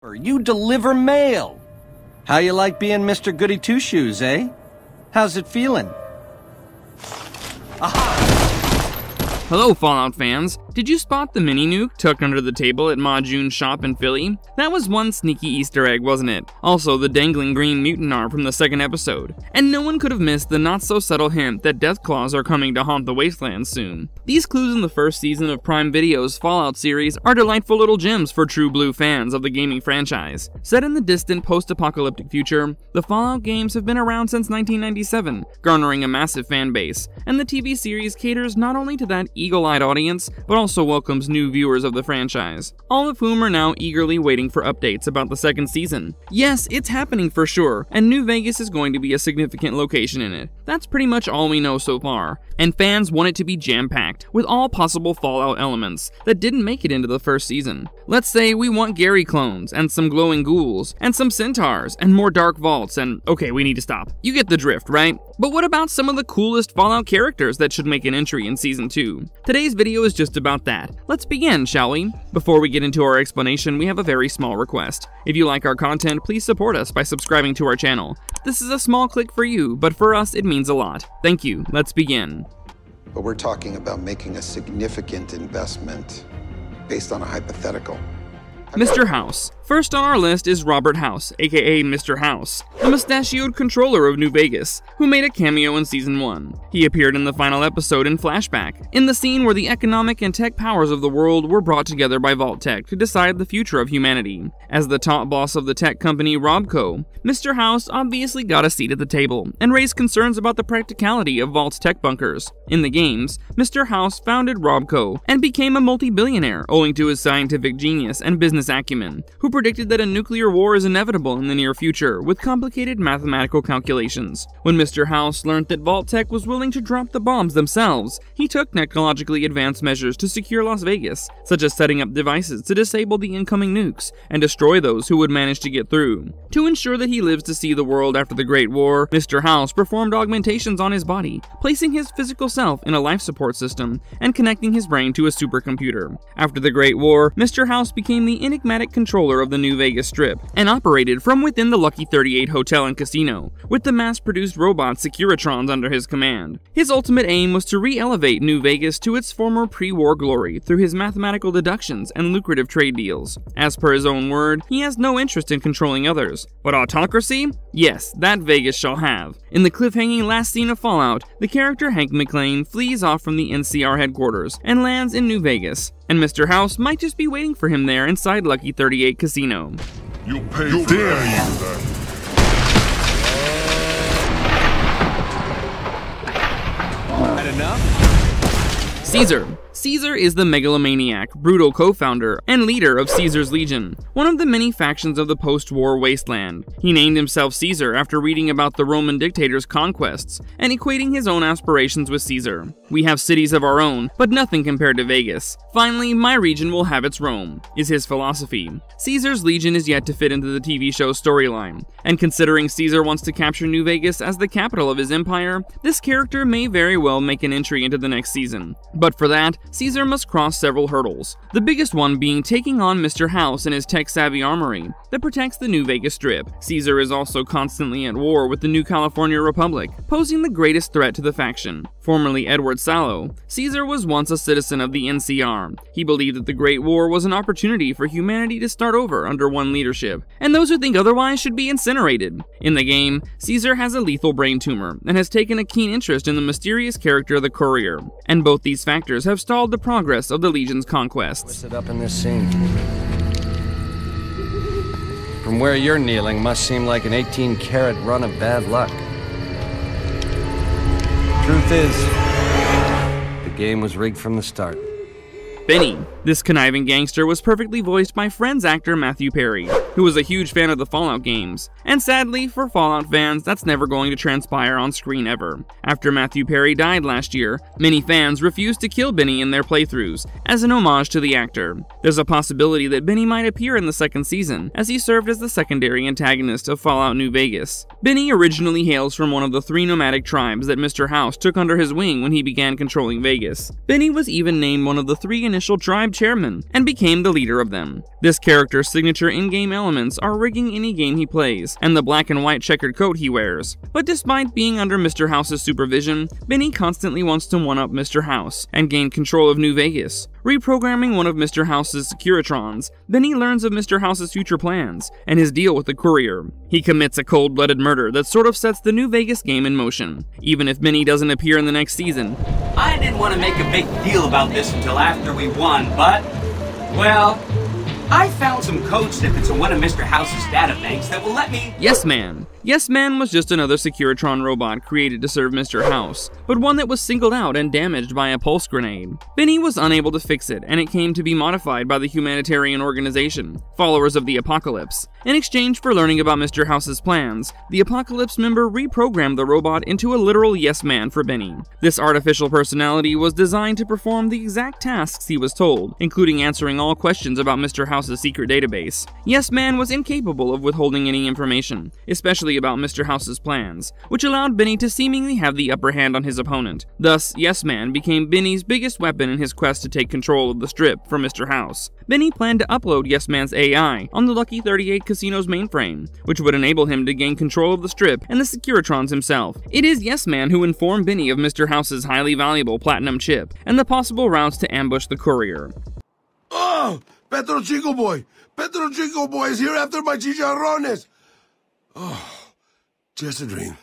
You deliver mail. How you like being Mr. Goody Two Shoes, eh? How's it feeling? Hello, Fallout fans. Did you spot the mini nuke tucked under the table at Ma June's shop in Filly? That was one sneaky Easter egg, wasn't it? Also, the dangling green mutant arm from the second episode. And no one could have missed the not so subtle hint that Deathclaws are coming to haunt the wastelands soon. These clues in the first season of Prime Video's Fallout series are delightful little gems for true blue fans of the gaming franchise. Set in the distant post apocalyptic future, the Fallout games have been around since 1997, garnering a massive fan base, and the TV series caters not only to that eagle eyed audience, but also welcomes new viewers of the franchise, all of whom are now eagerly waiting for updates about the second season. Yes, it's happening for sure, and New Vegas is going to be a significant location in it. That's pretty much all we know so far, and fans want it to be jam packed, with all possible Fallout elements that didn't make it into the first season. Let's say we want Gary clones, and some glowing ghouls, and some centaurs, and more dark vaults, and okay, we need to stop. You get the drift, right? But what about some of the coolest Fallout characters that should make an entry in Season 2? Today's video is just about that. Let's begin, shall we? Before we get into our explanation, we have a very small request. If you like our content, please support us by subscribing to our channel. This is a small click for you, but for us it means a lot. Thank you, let's begin. But we're talking about making a significant investment based on a hypothetical. Mr. House. First on our list is Robert House, aka Mr. House, the mustachioed controller of New Vegas, who made a cameo in Season 1. He appeared in the final episode in Flashback, in the scene where the economic and tech powers of the world were brought together by Vault-Tec to decide the future of humanity. As the top boss of the tech company Robco, Mr. House obviously got a seat at the table and raised concerns about the practicality of Vault's tech bunkers. In the games, Mr. House founded Robco and became a multi-billionaire owing to his scientific genius and business acumen, who predicted that a nuclear war is inevitable in the near future with complicated mathematical calculations. When Mr. House learned that Vault-Tec was willing to drop the bombs themselves, he took technologically advanced measures to secure Las Vegas, such as setting up devices to disable the incoming nukes and destroy those who would manage to get through. To ensure that he lives to see the world after the Great War, Mr. House performed augmentations on his body, placing his physical self in a life support system and connecting his brain to a supercomputer. After the Great War, Mr. House became the enigmatic controller of of the New Vegas Strip and operated from within the Lucky 38 Hotel and Casino, with the mass produced robot Securitrons under his command. His ultimate aim was to re elevate New Vegas to its former pre war glory through his mathematical deductions and lucrative trade deals. As per his own word, he has no interest in controlling others. But autocracy? Yes, that Vegas shall have. In the cliffhanging last scene of Fallout, the character Hank MacLean flees off from the NCR headquarters and lands in New Vegas, and Mr. House might just be waiting for him there inside Lucky 38 Casino. You'll pay you dare you! Had enough? Caesar, Caesar is the megalomaniac, brutal co-founder, and leader of Caesar's Legion, one of the many factions of the post-war wasteland. He named himself Caesar after reading about the Roman dictator's conquests, and equating his own aspirations with Caesar. We have cities of our own, but nothing compared to Vegas. Finally, my Legion will have its Rome, is his philosophy. Caesar's Legion is yet to fit into the TV show's storyline, and considering Caesar wants to capture New Vegas as the capital of his empire, this character may very well make an entry into the next season. But for that, Caesar must cross several hurdles, the biggest one being taking on Mr. House and his tech-savvy armory that protects the New Vegas Strip. Caesar is also constantly at war with the New California Republic, posing the greatest threat to the faction. Formerly Edward Sallow, Caesar was once a citizen of the NCR. He believed that the Great War was an opportunity for humanity to start over under one leadership, and those who think otherwise should be incinerated. In the game, Caesar has a lethal brain tumor and has taken a keen interest in the mysterious character of the Courier, and both these factors have stalled the progress of the Legion's conquests. up in this scene. From where you're kneeling must seem like an 18 carat run of bad luck. Truth is, the game was rigged from the start. Benny. This conniving gangster was perfectly voiced by Friends actor Matthew Perry, who was a huge fan of the Fallout games. And sadly, for Fallout fans, that's never going to transpire on screen ever. After Matthew Perry died last year, many fans refused to kill Benny in their playthroughs, as an homage to the actor. There's a possibility that Benny might appear in the second season, as he served as the secondary antagonist of Fallout New Vegas. Benny originally hails from one of the three nomadic tribes that Mr. House took under his wing when he began controlling Vegas. Benny was even named one of the three initial tribe chairmen, and became the leader of them. This character's signature in-game elements are rigging any game he plays, and the black and white checkered coat he wears. But despite being under Mr. House's supervision, Benny constantly wants to one-up Mr. House and gain control of New Vegas. Reprogramming one of Mr. House's Securitrons, Benny learns of Mr. House's future plans and his deal with the courier. He commits a cold-blooded murder that sort of sets the New Vegas game in motion. Even if Benny doesn't appear in the next season, I didn't want to make a big deal about this until after we won, but, well, I found some code snippets in one of Mr. House's data banks that will let me. Yes Man. Yes Man was just another Securitron robot created to serve Mr. House, but one that was singled out and damaged by a pulse grenade. Benny was unable to fix it, and it came to be modified by the humanitarian organization, Followers of the Apocalypse. In exchange for learning about Mr. House's plans, the Apocalypse member reprogrammed the robot into a literal yes man for Benny. This artificial personality was designed to perform the exact tasks he was told, including answering all questions about Mr. House's secret database. Yes Man was incapable of withholding any information, especially about Mr. House's plans, which allowed Benny to seemingly have the upper hand on his opponent. Thus, Yes Man became Benny's biggest weapon in his quest to take control of the strip from Mr. House. Benny planned to upload Yes Man's AI on the Lucky 38 casino's mainframe, which would enable him to gain control of the strip and the Securitrons himself. It is Yes Man who informed Benny of Mr. House's highly valuable platinum chip and the possible routes to ambush the courier. Oh, Petro Chico Boy! Petro Chico Boy is here after my chicharrones! Oh, just a dream.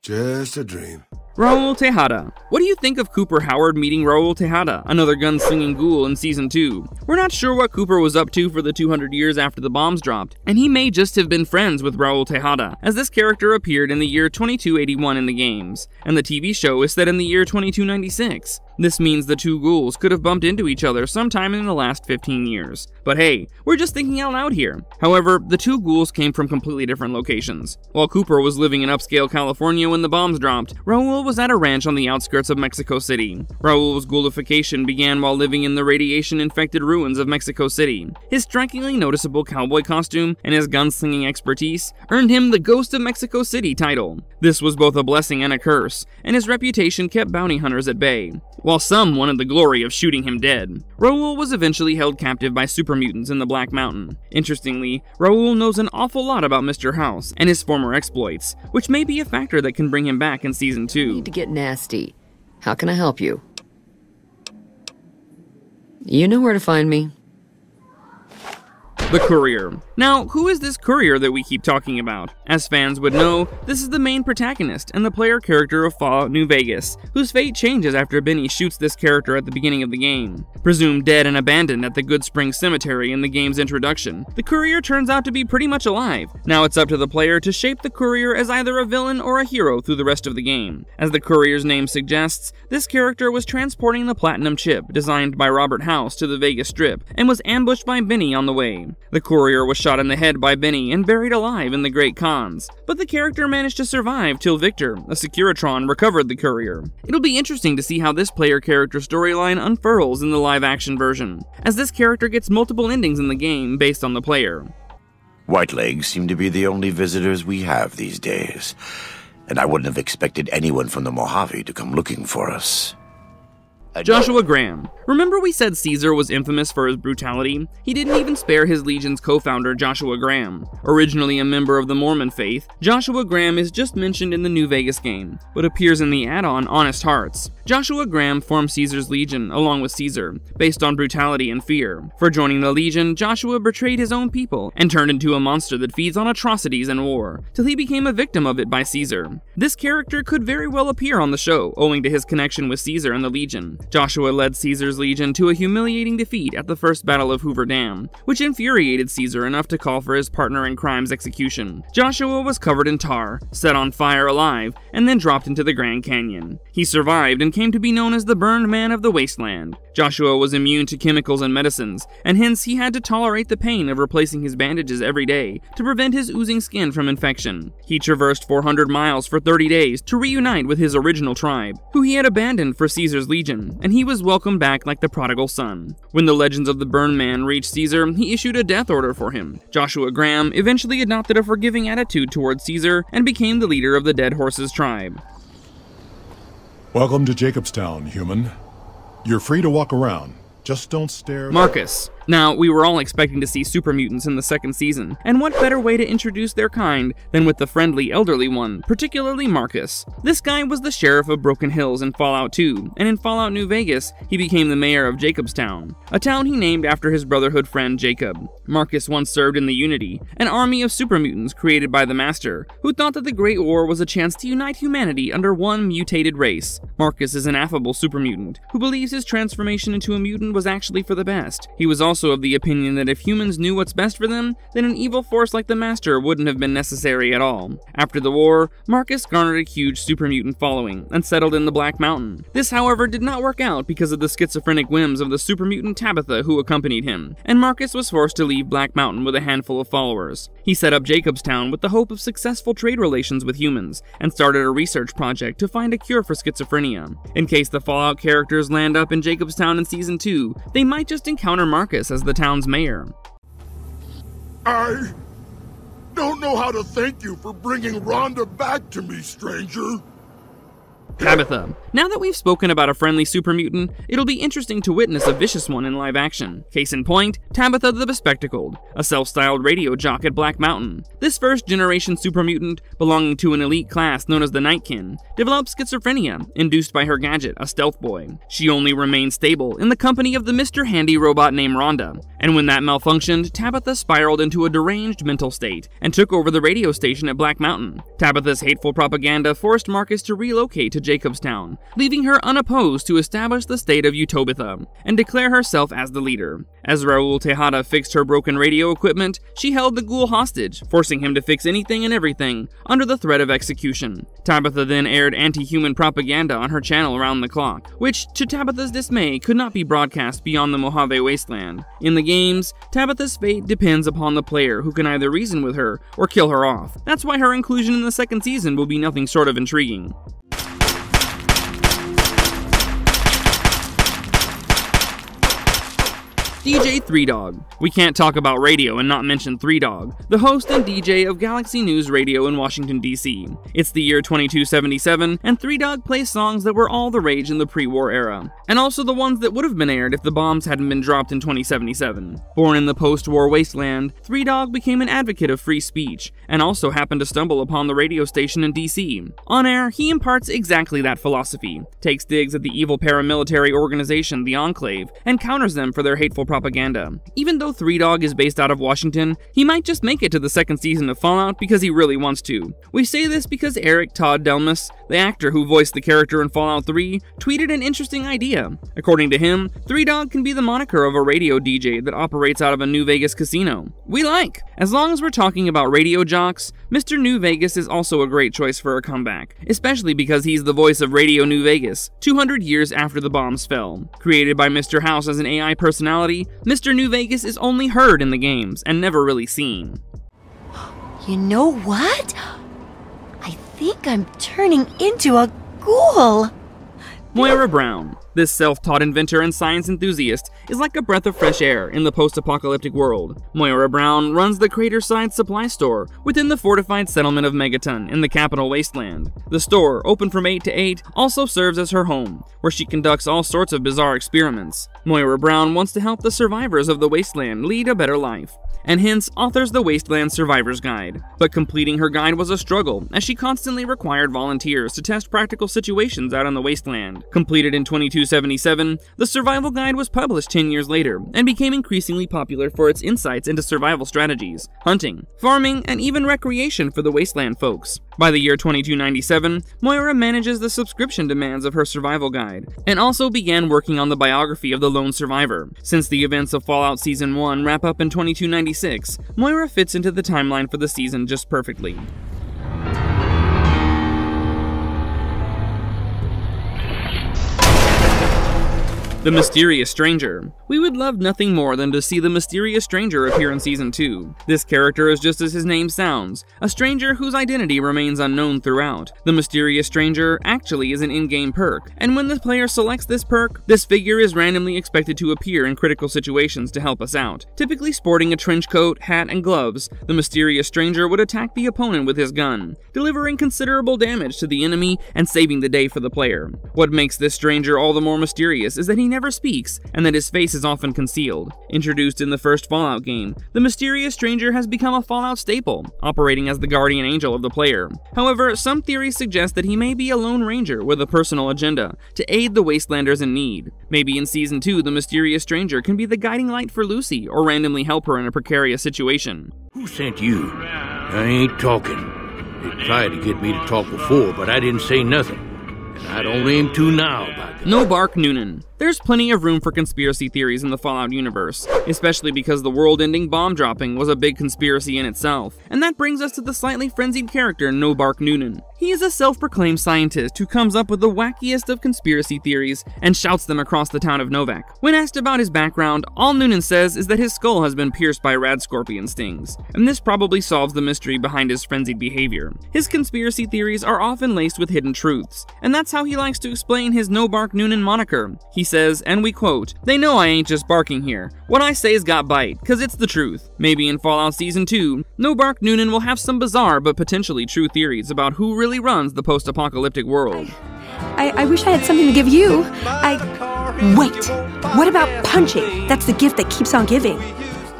Just a dream. Raul Tejada. What do you think of Cooper Howard meeting Raul Tejada, another gunslinging ghoul in Season 2? We're not sure what Cooper was up to for the 200 years after the bombs dropped, and he may just have been friends with Raul Tejada, as this character appeared in the year 2281 in the games, and the TV show is set in the year 2296. This means the two ghouls could have bumped into each other sometime in the last 15 years. But hey, we're just thinking out loud here. However, the two ghouls came from completely different locations. While Cooper was living in upscale California when the bombs dropped, Raul was at a ranch on the outskirts of Mexico City. Raul's ghoulification began while living in the radiation-infected ruins of Mexico City. His strikingly noticeable cowboy costume and his gunslinging expertise earned him the Ghost of Mexico City title. This was both a blessing and a curse, and his reputation kept bounty hunters at bay while some wanted the glory of shooting him dead. Raul was eventually held captive by super mutants in the Black Mountain. Interestingly, Raul knows an awful lot about Mr. House and his former exploits, which may be a factor that can bring him back in season 2. Need to get nasty. How can I help you? You know where to find me. The Courier. Now, who is this courier that we keep talking about? As fans would know, this is the main protagonist and the player character of Fallout New Vegas, whose fate changes after Benny shoots this character at the beginning of the game. Presumed dead and abandoned at the Good Spring Cemetery in the game's introduction, the courier turns out to be pretty much alive. Now it's up to the player to shape the courier as either a villain or a hero through the rest of the game. As the courier's name suggests, this character was transporting the Platinum chip designed by Robert House to the Vegas Strip and was ambushed by Benny on the way. The courier was shot in the head by Benny and buried alive in the Great Khans, but the character managed to survive till Victor, a Securitron, recovered the courier. It'll be interesting to see how this player character storyline unfurls in the live action version, as this character gets multiple endings in the game based on the player. Whitelegs seem to be the only visitors we have these days, and I wouldn't have expected anyone from the Mojave to come looking for us. Joshua Graham. Remember we said Caesar was infamous for his brutality? He didn't even spare his legion's co-founder Joshua Graham. Originally a member of the Mormon faith, Joshua Graham is just mentioned in the New Vegas game, but appears in the add-on Honest Hearts. Joshua Graham formed Caesar's legion along with Caesar, based on brutality and fear. For joining the legion, Joshua betrayed his own people and turned into a monster that feeds on atrocities and war, till he became a victim of it by Caesar. This character could very well appear on the show, owing to his connection with Caesar and the legion. Joshua led Caesar's legion to a humiliating defeat at the First Battle of Hoover Dam, which infuriated Caesar enough to call for his partner in crime's execution. Joshua was covered in tar, set on fire alive, and then dropped into the Grand Canyon. He survived and came to be known as the Burned Man of the Wasteland. Joshua was immune to chemicals and medicines, and hence he had to tolerate the pain of replacing his bandages every day to prevent his oozing skin from infection. He traversed 400 miles for 30 days to reunite with his original tribe, who he had abandoned for Caesar's legion, and he was welcomed back like the prodigal son. When the legends of the Burn Man reached Caesar, he issued a death order for him. Joshua Graham eventually adopted a forgiving attitude towards Caesar and became the leader of the Dead Horses tribe. Welcome to Jacobstown, human. You're free to walk around. Just don't stare. Marcus. Now, we were all expecting to see super mutants in the second season, and what better way to introduce their kind than with the friendly elderly one, particularly Marcus. This guy was the sheriff of Broken Hills in Fallout 2, and in Fallout New Vegas, he became the mayor of Jacobstown, a town he named after his brotherhood friend Jacob. Marcus once served in the Unity, an army of super mutants created by the Master, who thought that the Great War was a chance to unite humanity under one mutated race. Marcus is an affable super mutant, who believes his transformation into a mutant was actually for the best. He was also of the opinion that if humans knew what's best for them, then an evil force like the Master wouldn't have been necessary at all. After the war, Marcus garnered a huge super mutant following and settled in the Black Mountain. This, however, did not work out because of the schizophrenic whims of the super mutant Tabitha who accompanied him, and Marcus was forced to leave Black Mountain with a handful of followers. He set up Jacobstown with the hope of successful trade relations with humans, and started a research project to find a cure for schizophrenia. In case the Fallout characters land up in Jacobstown in Season 2, they might just encounter Marcus as the town's mayor. I don't know how to thank you for bringing Rhonda back to me, stranger. Tabitha. Now that we've spoken about a friendly super mutant, it'll be interesting to witness a vicious one in live action. Case in point, Tabitha the Bespectacled, a self-styled radio jock at Black Mountain. This first-generation super mutant, belonging to an elite class known as the Nightkin, developed schizophrenia, induced by her gadget, a stealth boy. She only remained stable in the company of the Mr. Handy robot named Rhonda, and when that malfunctioned, Tabitha spiraled into a deranged mental state and took over the radio station at Black Mountain. Tabitha's hateful propaganda forced Marcus to relocate to Jacobstown, leaving her unopposed to establish the state of Utobitha and declare herself as the leader. As Raul Tejada fixed her broken radio equipment, she held the ghoul hostage, forcing him to fix anything and everything under the threat of execution. Tabitha then aired anti-human propaganda on her channel around the clock, which, to Tabitha's dismay, could not be broadcast beyond the Mojave Wasteland. In the games, Tabitha's fate depends upon the player who can either reason with her or kill her off. That's why her inclusion in the second season will be nothing short of intriguing. DJ Three Dog. We can't talk about radio and not mention Three Dog, the host and DJ of Galaxy News Radio in Washington, D.C. It's the year 2277, and Three Dog plays songs that were all the rage in the pre war era, and also the ones that would have been aired if the bombs hadn't been dropped in 2077. Born in the post war wasteland, Three Dog became an advocate of free speech, and also happened to stumble upon the radio station in D.C. On air, he imparts exactly that philosophy, takes digs at the evil paramilitary organization, the Enclave, and counters them for their hateful propaganda. Even though Three Dog is based out of Washington, he might just make it to the second season of Fallout because he really wants to. We say this because Erik Todd Dellums, the actor who voiced the character in Fallout 3, tweeted an interesting idea. According to him, Three Dog can be the moniker of a radio DJ that operates out of a New Vegas casino. We like! As long as we're talking about radio jocks, Mr. New Vegas is also a great choice for a comeback, especially because he's the voice of Radio New Vegas, 200 years after the bombs fell. Created by Mr. House as an AI personality, Mr. New Vegas is only heard in the games and never really seen. You know what? I think I'm turning into a ghoul. Moira Brown. This self taught inventor and science enthusiast is like a breath of fresh air in the post apocalyptic world. Moira Brown runs the Crater Side Supply Store within the fortified settlement of Megaton in the capital wasteland. The store, open from 8 to 8, also serves as her home, where she conducts all sorts of bizarre experiments. Moira Brown wants to help the survivors of the wasteland lead a better life and hence authors the Wasteland Survivor's Guide. But completing her guide was a struggle, as she constantly required volunteers to test practical situations out on the wasteland. Completed in 2277, the Survival Guide was published 10 years later, and became increasingly popular for its insights into survival strategies, hunting, farming, and even recreation for the wasteland folks. By the year 2297, Moira manages the subscription demands of her survival guide, and also began working on the biography of the lone survivor. Since the events of Fallout Season 1 wrap up in 2296, Moira fits into the timeline for the season just perfectly. The Mysterious Stranger. We would love nothing more than to see the Mysterious Stranger appear in Season 2. This character is just as his name sounds, a stranger whose identity remains unknown throughout. The Mysterious Stranger actually is an in-game perk, and when the player selects this perk, this figure is randomly expected to appear in critical situations to help us out. Typically sporting a trench coat, hat, and gloves, the Mysterious Stranger would attack the opponent with his gun, delivering considerable damage to the enemy and saving the day for the player. What makes this stranger all the more mysterious is that he never never speaks and that his face is often concealed. Introduced in the first Fallout game, the mysterious stranger has become a Fallout staple, operating as the guardian angel of the player. However, some theories suggest that he may be a lone ranger with a personal agenda to aid the Wastelanders in need. Maybe in Season 2, the mysterious stranger can be the guiding light for Lucy or randomly help her in a precarious situation. Who sent you? I ain't talking. They tried to get me to talk before, but I didn't say nothing. And I don't aim to now, by No Bark Noonan. There's plenty of room for conspiracy theories in the Fallout universe, especially because the world ending bomb dropping was a big conspiracy in itself. And that brings us to the slightly frenzied character No Bark Noonan. He is a self proclaimed scientist who comes up with the wackiest of conspiracy theories and shouts them across the town of Novac. When asked about his background, all Noonan says is that his skull has been pierced by rad scorpion stings, and this probably solves the mystery behind his frenzied behavior. His conspiracy theories are often laced with hidden truths, and that's how he likes to explain his No Bark Noonan moniker. He says, and we quote, They know I ain't just barking here. What I say's got bite, cause it's the truth. Maybe in Fallout Season 2, No Bark Noonan will have some bizarre but potentially true theories about who really runs the post apocalyptic world. I, I wish I had something to give you. I. Wait! What about punching? That's the gift that keeps on giving.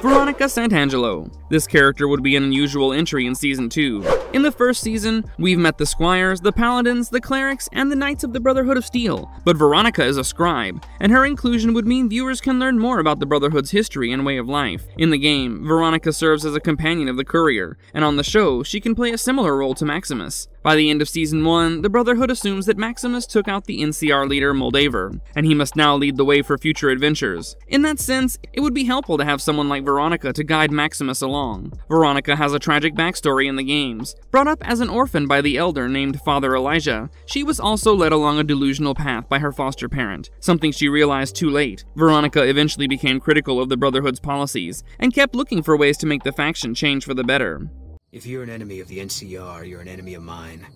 Veronica Santangelo. This character would be an unusual entry in Season 2. In the first season, we've met the Squires, the Paladins, the Clerics, and the Knights of the Brotherhood of Steel, but Veronica is a scribe, and her inclusion would mean viewers can learn more about the Brotherhood's history and way of life. In the game, Veronica serves as a companion of the Courier, and on the show, she can play a similar role to Maximus. By the end of Season 1, the Brotherhood assumes that Maximus took out the NCR leader Moldaver, and he must now lead the way for future adventures. In that sense, it would be helpful to have someone like Veronica to guide Maximus along. Veronica has a tragic backstory in the games. Brought up as an orphan by the elder named Father Elijah, she was also led along a delusional path by her foster parent, something she realized too late. Veronica eventually became critical of the Brotherhood's policies, and kept looking for ways to make the faction change for the better. If you're an enemy of the NCR, you're an enemy of mine.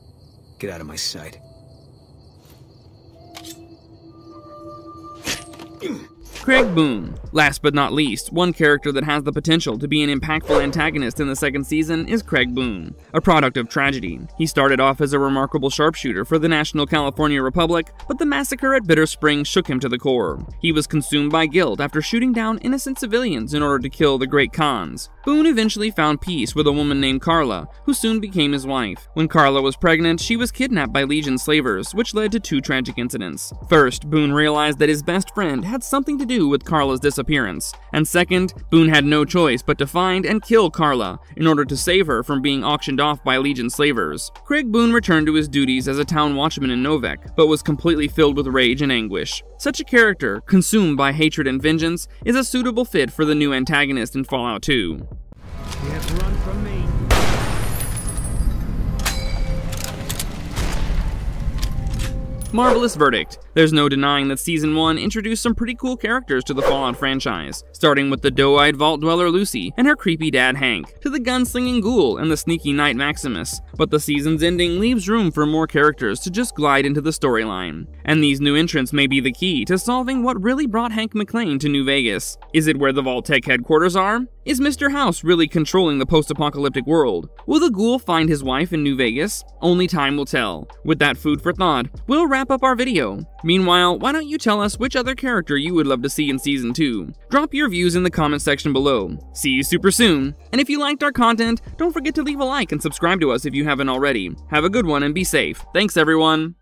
Get out of my sight. Craig Boone. Last but not least, one character that has the potential to be an impactful antagonist in the second season is Craig Boone, a product of tragedy. He started off as a remarkable sharpshooter for the National California Republic, but the massacre at Bitter Spring shook him to the core. He was consumed by guilt after shooting down innocent civilians in order to kill the Great Khans. Boone eventually found peace with a woman named Carla, who soon became his wife. When Carla was pregnant, she was kidnapped by Legion slavers, which led to two tragic incidents. First, Boone realized that his best friend had something to do with Carla's disappearance, and second, Boone had no choice but to find and kill Carla in order to save her from being auctioned off by Legion slavers. Craig Boone returned to his duties as a town watchman in Novac, but was completely filled with rage and anguish. Such a character, consumed by hatred and vengeance, is a suitable fit for the new antagonist in Fallout 2. Marvelous verdict. There's no denying that Season 1 introduced some pretty cool characters to the Fallout franchise, starting with the doe-eyed vault dweller Lucy and her creepy dad Hank, to the gunslinging ghoul and the sneaky knight Maximus. But the season's ending leaves room for more characters to just glide into the storyline. And these new entrants may be the key to solving what really brought Hank MacLean to New Vegas. Is it where the Vault-Tec headquarters are? Is Mr. House really controlling the post-apocalyptic world? Will the ghoul find his wife in New Vegas? Only time will tell. With that food for thought, we'll wrap up our video. Meanwhile, why don't you tell us which other character you would love to see in Season 2? Drop your views in the comment section below. See you super soon! And if you liked our content, don't forget to leave a like and subscribe to us if you haven't already. Have a good one and be safe. Thanks everyone!